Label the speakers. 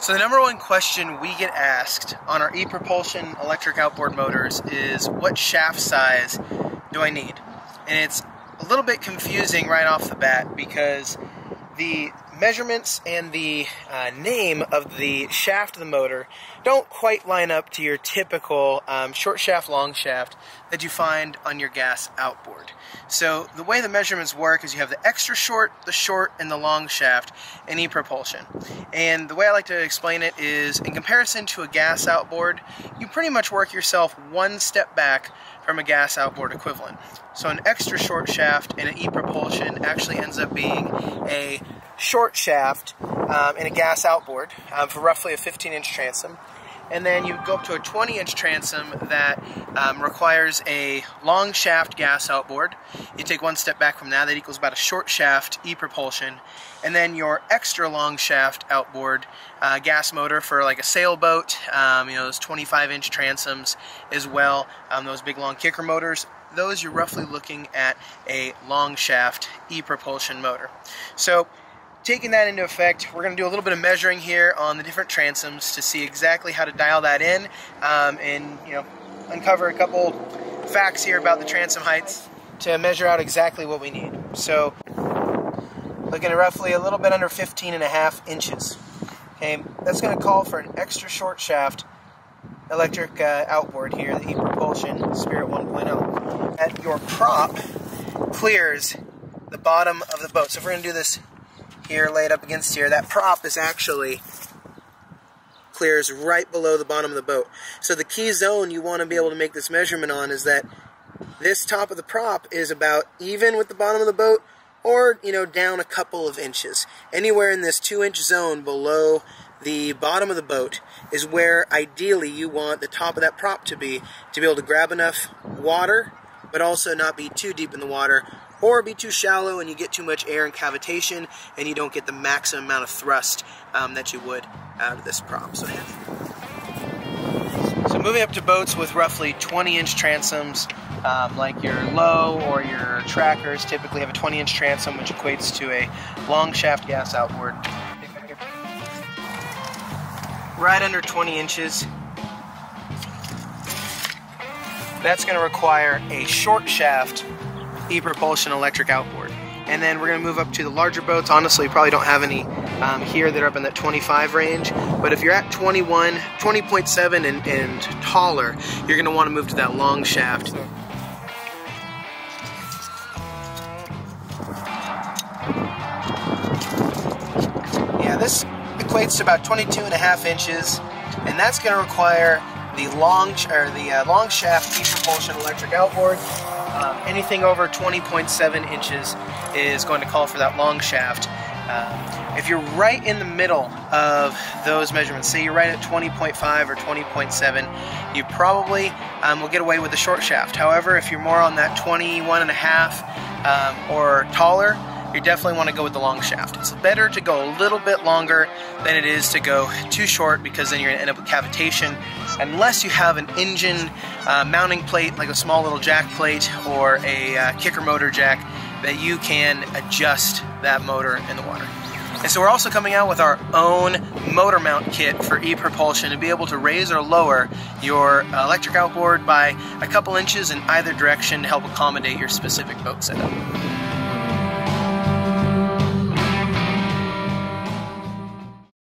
Speaker 1: So the number one question we get asked on our e-propulsion electric outboard motors is what shaft size do I need? And it's a little bit confusing right off the bat because the measurements and the uh, name of the shaft of the motor don't quite line up to your typical um, short shaft, long shaft that you find on your gas outboard. So the way the measurements work is you have the extra short, the short, and the long shaft in e-propulsion. And the way I like to explain it is in comparison to a gas outboard, you pretty much work yourself one step back from a gas outboard equivalent. So an extra short shaft in an e-propulsion actually ends up being a short shaft um, in a gas outboard um, for roughly a 15 inch transom. And then you go up to a 20 inch transom that um, requires a long shaft gas outboard. You take one step back from that, that equals about a short shaft e-propulsion. And then your extra long shaft outboard uh, gas motor for like a sailboat, um, you know, those 25 inch transoms as well, um, those big long kicker motors those you're roughly looking at a long shaft e-propulsion motor. So taking that into effect, we're going to do a little bit of measuring here on the different transoms to see exactly how to dial that in um, and you know uncover a couple facts here about the transom heights to measure out exactly what we need. So looking at roughly a little bit under 15 and a half inches. Okay, that's going to call for an extra short shaft electric uh, outboard here, the e-propulsion Spirit 1.0. That your prop clears the bottom of the boat. So if we're going to do this here laid up against here, that prop is actually clears right below the bottom of the boat. So the key zone you want to be able to make this measurement on is that this top of the prop is about even with the bottom of the boat or, you know, down a couple of inches. Anywhere in this two inch zone below the bottom of the boat is where ideally you want the top of that prop to be to be able to grab enough water but also not be too deep in the water or be too shallow and you get too much air and cavitation and you don't get the maximum amount of thrust um, that you would out of this prop. So, so moving up to boats with roughly 20 inch transoms, um, like your Lowe or your trackers typically have a 20 inch transom which equates to a long shaft gas outboard. Right under 20 inches. That's going to require a short shaft e-propulsion electric outboard. And then we're going to move up to the larger boats. Honestly, you probably don't have any um, here that are up in that 25 range. But if you're at 21, 20.7 and, and taller, you're going to want to move to that long shaft. Yeah, this equates to about 22 and a half inches. And that's going to require the long or the uh, long shaft e-propulsion electric outboard um, anything over 20.7 inches is going to call for that long shaft. Um, if you're right in the middle of those measurements, say you're right at 20.5 or 20.7, you probably um, will get away with the short shaft. However, if you're more on that 21 and a half um, or taller, you definitely want to go with the long shaft. It's better to go a little bit longer than it is to go too short because then you're going to end up with cavitation unless you have an engine uh, mounting plate like a small little jack plate or a uh, kicker motor jack that you can adjust that motor in the water. And so we're also coming out with our own motor mount kit for e-propulsion to be able to raise or lower your electric outboard by a couple inches in either direction to help accommodate your specific boat setup.